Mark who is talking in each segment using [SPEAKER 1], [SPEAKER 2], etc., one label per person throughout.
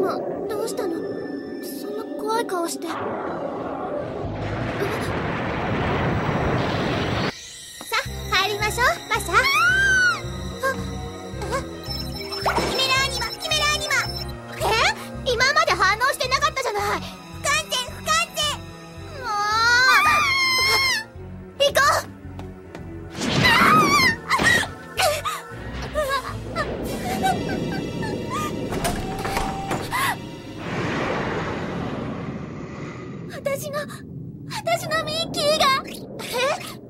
[SPEAKER 1] まどうしたの？そんな怖い顔して。さあ帰りましょう馬車。私の私のミッキーが。え？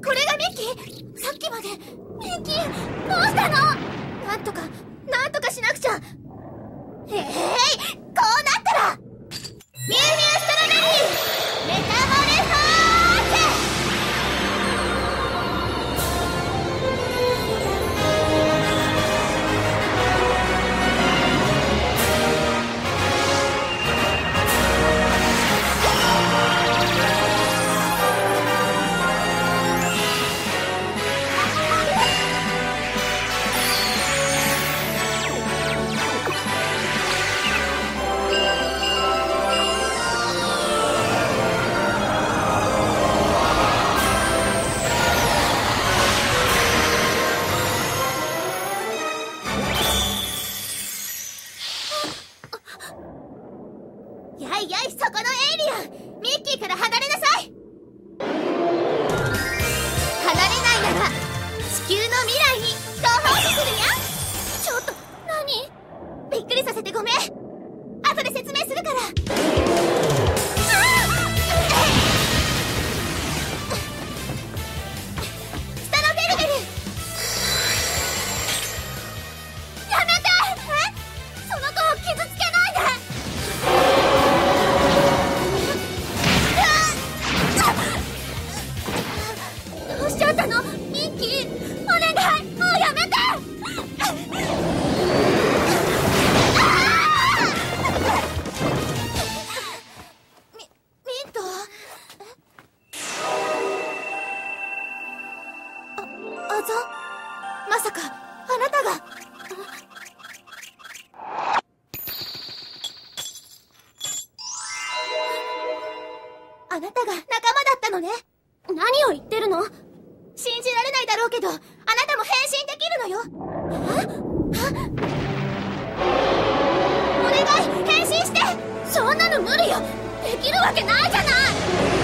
[SPEAKER 1] これがミッキー？さっきまで。ミッキーどうしたの？なんとかなんとかしなくちゃ。ええい！やいやいそこのエイリアン。ミッキーから離れなさい。離れないなら地球の未来にね。何を言ってるの？信じられないだろうけどあなたも変身できるのよ。お願い！変身して！そんなの無理よ。できるわけないじゃない！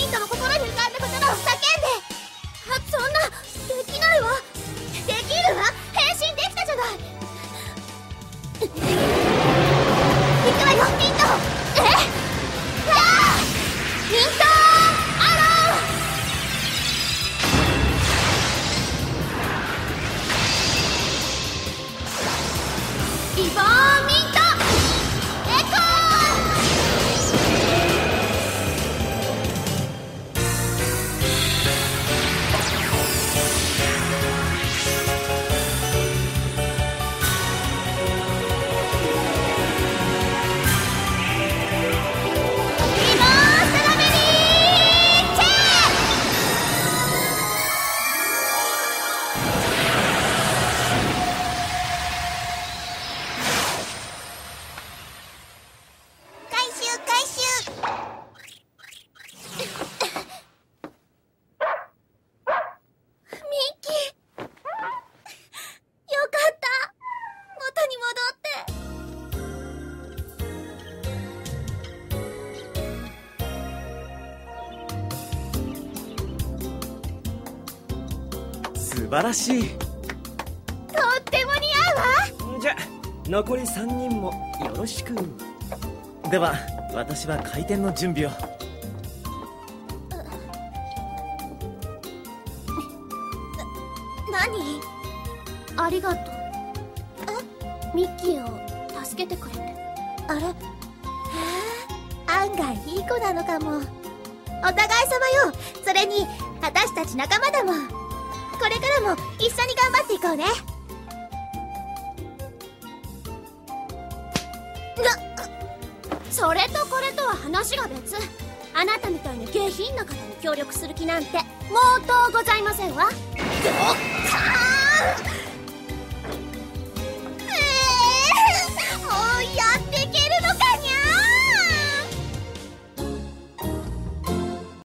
[SPEAKER 1] ミントの心に浮かんだ言葉を叫んであそんなできないわできるわ変身できたじゃない行くわよント。えっント。アローリボーン。
[SPEAKER 2] 素晴らしい。とっ
[SPEAKER 1] ても似
[SPEAKER 2] 合うわ。じゃ残り3人もよろしく。では私は開店の準備を。
[SPEAKER 1] 何？ありがとう。え？ミッキーを助けてくれて。あれ？へえ案外いい子なのかも。お互い様よ。それに私たち仲間だも。んこれからも一緒に頑張っていこうね。なそれとこれとは話が別。あなたみたいな下品な方に協力する気なんてもうとうございませんわ。